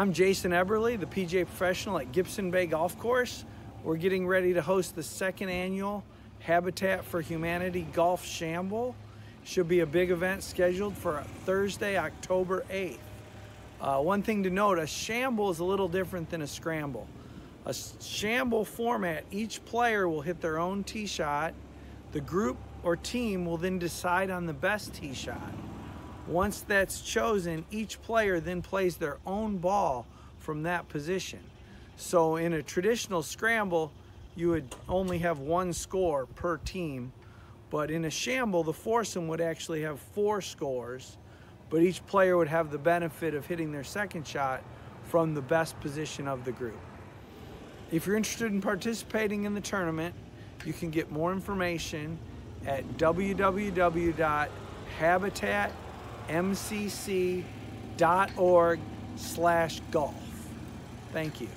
I'm Jason Eberle, the PGA professional at Gibson Bay Golf Course. We're getting ready to host the second annual Habitat for Humanity Golf Shamble. Should be a big event scheduled for Thursday, October 8th. Uh, one thing to note, a shamble is a little different than a scramble. A shamble format, each player will hit their own tee shot. The group or team will then decide on the best tee shot. Once that's chosen, each player then plays their own ball from that position. So in a traditional scramble, you would only have one score per team. But in a shamble, the foursome would actually have four scores, but each player would have the benefit of hitting their second shot from the best position of the group. If you're interested in participating in the tournament, you can get more information at www.habitatmcc.org slash golf. Thank you.